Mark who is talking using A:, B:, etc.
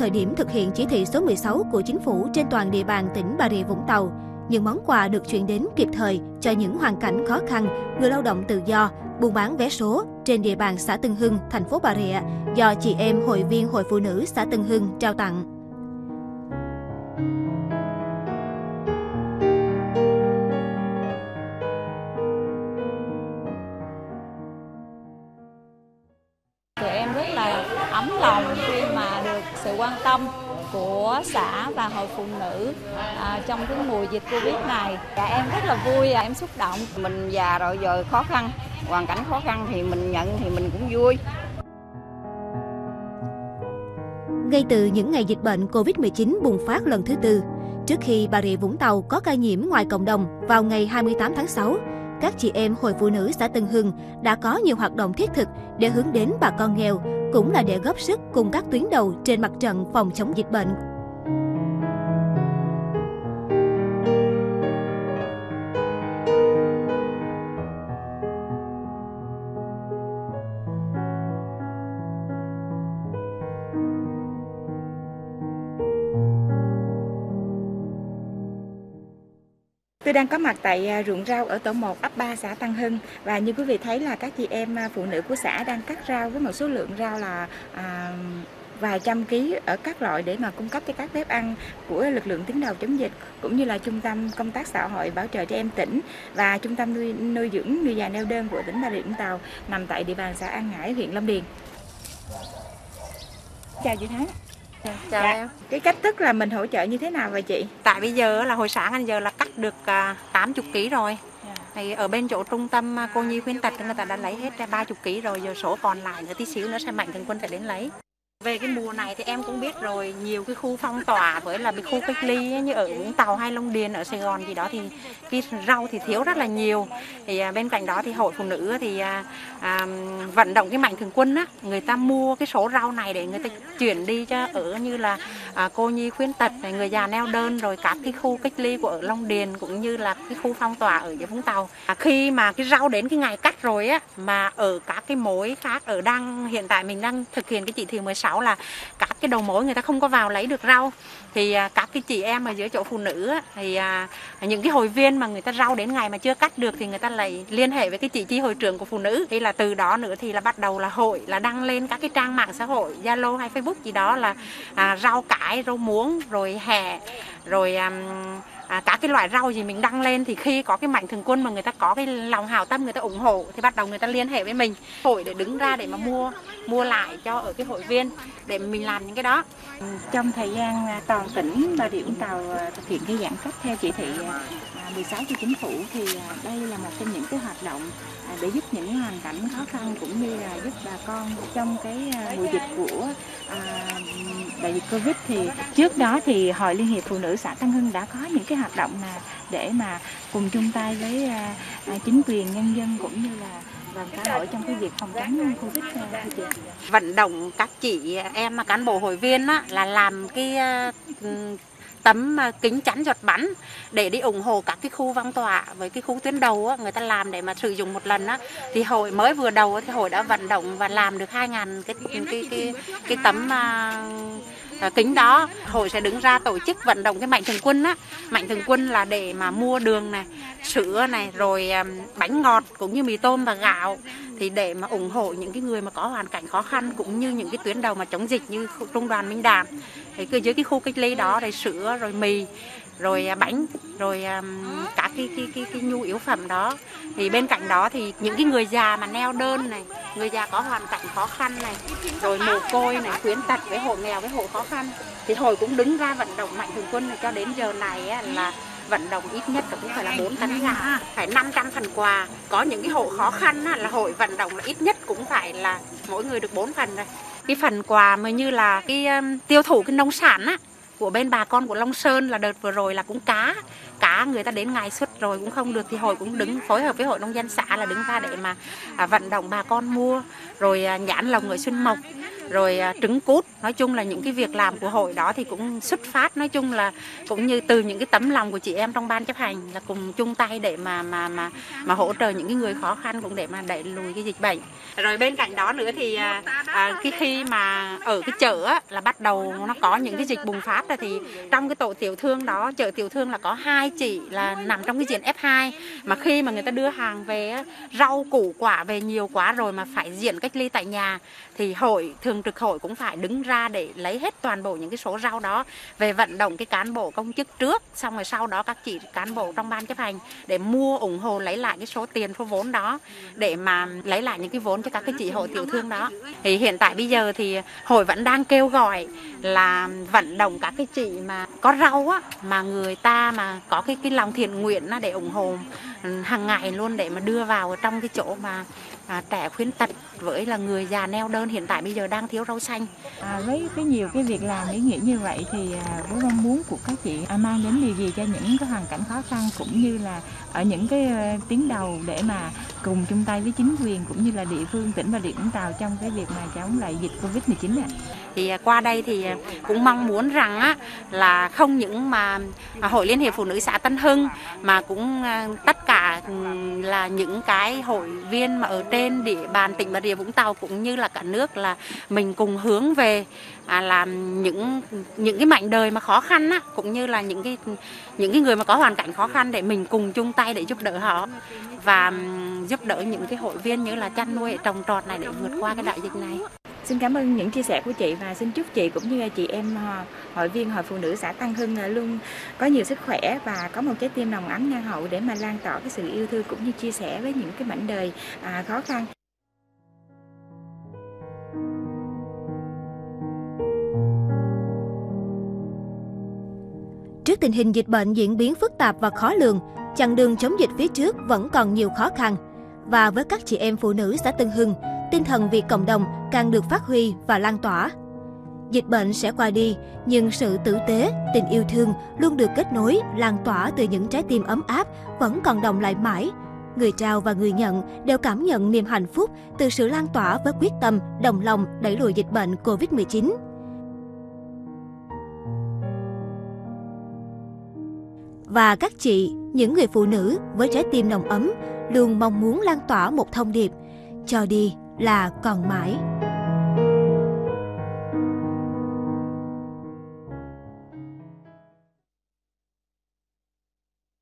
A: thời điểm thực hiện chỉ thị số 16 của chính phủ trên toàn địa bàn tỉnh Bà Rịa Vũng Tàu, những món quà được chuyển đến kịp thời cho những hoàn cảnh khó khăn, người lao động tự do, buôn bán vé số trên địa bàn xã Tân Hưng, thành phố Bà Rịa do chị em hội viên Hội Phụ nữ xã Tân Hưng trao tặng.
B: Của xã và hội phụ nữ à, trong cái mùa dịch Covid này. Dạ em rất là vui, em xúc động.
C: Mình già rồi giờ khó khăn, hoàn cảnh khó khăn thì mình nhận thì mình cũng vui.
A: Ngay từ những ngày dịch bệnh Covid-19 bùng phát lần thứ tư, trước khi Bà Rịa Vũng Tàu có ca nhiễm ngoài cộng đồng vào ngày 28 tháng 6, các chị em Hội Phụ nữ xã Tân Hưng đã có nhiều hoạt động thiết thực để hướng đến bà con nghèo, cũng là để góp sức cùng các tuyến đầu trên mặt trận phòng chống dịch bệnh.
D: Tôi đang có mặt tại à, ruộng rau ở tổ 1 ấp 3 xã Tăng Hưng và như quý vị thấy là các chị em à, phụ nữ của xã đang cắt rau với một số lượng rau là à, vài trăm ký ở các loại để mà cung cấp cho các bếp ăn của lực lượng tuyến đầu chống dịch cũng như là trung tâm công tác xã hội bảo trợ trẻ em tỉnh và trung tâm nuôi nuôi dưỡng người già neo đơn của tỉnh Bà Rịa Vũng Tàu nằm tại địa bàn xã An Ngãi huyện Long Điền. Chào chị Thắng.
E: Chào
D: Dạ.
E: em.
D: Cái cách thức là mình hỗ trợ như thế nào vậy chị?
E: Tại bây giờ là hồi sáng anh giờ là cắt được à, 80 kg rồi. Thì ở bên chỗ trung tâm à, cô nhi khuyến tật người ta đã lấy hết ra 30 kg rồi, giờ số còn lại nữa tí xíu nữa sẽ mạnh thường quân sẽ đến lấy. Về cái mùa này thì em cũng biết rồi, nhiều cái khu phong tỏa với là cái khu cách ly ấy, như ở Vũng Tàu hay Long Điền ở Sài Gòn gì đó thì cái rau thì thiếu rất là nhiều. Thì à, bên cạnh đó thì hội phụ nữ thì à, à, vận động cái mạnh thường quân á, người ta mua cái số rau này để người ta chuyển đi cho ở như là à, cô nhi khuyến tật này, người già neo đơn rồi các cái khu cách ly của ở Long Điền cũng như là cái khu phong tỏa ở dưới Vũng Tàu. À, khi mà cái rau đến cái ngày cắt rồi á mà ở các cái mối khác ở đang hiện tại mình đang thực hiện cái chỉ thị 16 là các cái đầu mối người ta không có vào lấy được rau thì à, các cái chị em ở dưới chỗ phụ nữ á, thì à, những cái hội viên mà người ta rau đến ngày mà chưa cắt được thì người ta lại liên hệ với cái chị chi hội trưởng của phụ nữ thì là từ đó nữa thì là bắt đầu là hội là đăng lên các cái trang mạng xã hội Zalo hay Facebook gì đó là à, rau cải rau muống rồi hẹ rồi um, à, các cái loại rau gì mình đăng lên thì khi có cái mạnh thường quân mà người ta có cái lòng hào tâm người ta ủng hộ thì bắt đầu người ta liên hệ với mình. Hội để đứng ra để mà mua mua lại cho ở cái hội viên để mình làm những cái đó.
D: Trong thời gian à, toàn tỉnh Bà địa Vũng Tàu à, thực hiện cái giãn cách theo chỉ thị à, 16 của chính phủ thì à, đây là một trong những cái hoạt động à, để giúp những hoàn cảnh khó khăn cũng như là giúp bà con trong cái à, mùa dịch của à, đại dịch Covid thì trước đó thì Hội Liên hiệp Phụ nữ xã Tân Hưng đã có những cái hoạt động là để mà cùng chung tay với à, chính quyền nhân dân cũng như là đoàn xã hội trong cái việc phòng tránh Covid thưa chị.
E: vận động các chị em cán bộ hội viên á, là làm cái tấm à, kính chắn giọt bắn để đi ủng hộ các cái khu văn tỏa với cái khu tuyến đầu á, người ta làm để mà sử dụng một lần á. Thì hội mới vừa đầu thì hội đã vận động và làm được 2.000 cái cái cái cái tấm à, Ờ, kính đó, hội sẽ đứng ra tổ chức vận động cái mạnh thường quân á. Mạnh thường quân là để mà mua đường này, sữa này, rồi bánh ngọt cũng như mì tôm và gạo. Thì để mà ủng hộ những cái người mà có hoàn cảnh khó khăn cũng như những cái tuyến đầu mà chống dịch như trung đoàn Minh Đàm. Thì cứ dưới cái khu cách ly đó, rồi sữa, rồi mì rồi à, bánh rồi à, các cái cái cái cái nhu yếu phẩm đó. Thì bên cạnh đó thì những cái người già mà neo đơn này người già có hoàn cảnh khó khăn này rồi mồ côi này khuyến tật với hộ nghèo với hộ khó khăn thì hồi cũng đứng ra vận động mạnh thường quân này cho đến giờ này á, là vận động ít nhất là cũng phải là 4 tấn gạo phải 500 phần quà. Có những cái hộ khó khăn á, là hội vận động là ít nhất cũng phải là mỗi người được 4 phần rồi cái phần quà mà như là cái um, tiêu thụ cái nông sản á của bên bà con của Long Sơn là đợt vừa rồi là cũng cá cá người ta đến ngày xuất rồi cũng không được thì hội cũng đứng phối hợp với hội nông dân xã là đứng ra để mà à, vận động bà con mua. Rồi à, nhãn lồng ở xuân mộc rồi à, trứng cút. Nói chung là những cái việc làm của hội đó thì cũng xuất phát nói chung là cũng như từ những cái tấm lòng của chị em trong ban chấp hành là cùng chung tay để mà mà mà mà hỗ trợ những cái người khó khăn cũng để mà đẩy lùi cái dịch bệnh. Rồi bên cạnh đó nữa thì à, à cái khi mà ở cái chợ á, là bắt đầu nó có những cái dịch bùng phát rồi thì trong cái tổ tiểu thương đó chợ tiểu thương là có hai chị là nằm trong cái diện F2 mà khi mà người ta đưa hàng về rau củ quả về nhiều quá rồi mà phải diện cách ly tại nhà thì hội thường trực hội cũng phải đứng ra để lấy hết toàn bộ những cái số rau đó về vận động cái cán bộ công chức trước, xong rồi sau đó các chị cán bộ trong ban chấp hành để mua, ủng hộ, lấy lại cái số tiền, số vốn đó để mà lấy lại những cái vốn cho các cái chị hội tiểu thương đó. Thì hiện tại bây giờ thì hội vẫn đang kêu gọi là vận động các cái chị mà có rau á, mà người ta mà có cái cái lòng thiện nguyện để ủng hộ ừ, hàng ngày luôn để mà đưa vào trong cái chỗ mà à, trẻ khuyến tật với là người già neo đơn hiện tại bây giờ đang thiếu rau xanh
D: À, với cái nhiều cái việc làm ý nghĩa như vậy thì à, với mong muốn của các chị à, mang đến điều gì cho những cái hoàn cảnh khó khăn cũng như là ở những cái ờ, tuyến đầu để mà cùng chung tay với chính quyền cũng như là địa phương tỉnh Bà Rịa Vũng Tàu trong cái việc mà chống lại dịch Covid-19 ạ.
E: thì à, qua đây thì cũng mong muốn rằng á là không những mà hội liên hiệp phụ nữ xã Tân Hưng mà cũng tất cả ừ, là những cái hội viên mà ở trên địa bàn tỉnh Bà Rịa Vũng Tàu cũng như là cả nước là mình cùng hướng về à, làm những những cái mảnh đời mà khó khăn á cũng như là những cái những cái người mà có hoàn cảnh khó khăn để mình cùng chung tay để giúp đỡ họ và giúp đỡ những cái hội viên như là chăn nuôi trồng trọt này để vượt qua cái đại dịch này.
D: Xin cảm ơn những chia sẻ của chị và xin chúc chị cũng như chị em ờ, hội viên hội phụ nữ xã Tăng Hưng luôn có nhiều sức khỏe và có một trái tim nồng ấm nhân hậu để mà lan tỏa cái sự yêu thương cũng như chia sẻ với những cái mảnh đời à, khó khăn.
A: Trước tình hình dịch bệnh diễn biến phức tạp và khó lường, chặng đường chống dịch phía trước vẫn còn nhiều khó khăn. Và với các chị em phụ nữ xã Tân Hưng, tinh thần vì cộng đồng càng được phát huy và lan tỏa. Dịch bệnh sẽ qua đi, nhưng sự tử tế, tình yêu thương luôn được kết nối, lan tỏa từ những trái tim ấm áp vẫn còn đồng lại mãi. Người trao và người nhận đều cảm nhận niềm hạnh phúc từ sự lan tỏa với quyết tâm, đồng lòng đẩy lùi dịch bệnh Covid-19. Và các chị, những người phụ nữ với trái tim nồng ấm, luôn mong muốn lan tỏa một thông điệp, cho đi là còn mãi.